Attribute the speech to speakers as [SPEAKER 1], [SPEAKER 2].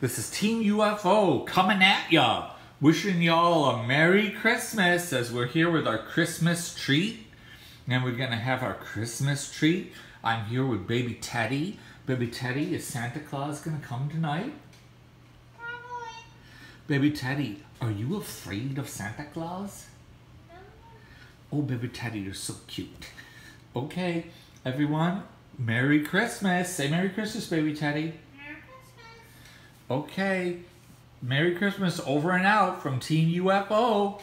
[SPEAKER 1] This is Team UFO coming at ya. Wishing y'all a Merry Christmas as we're here with our Christmas treat. And we're gonna have our Christmas treat. I'm here with baby Teddy. Baby Teddy, is Santa Claus gonna come tonight?
[SPEAKER 2] Probably.
[SPEAKER 1] Baby Teddy, are you afraid of Santa Claus? No. Oh, baby Teddy, you're so cute. Okay, everyone, Merry Christmas. Say Merry Christmas, baby Teddy. Okay. Merry Christmas over and out from Team UFO.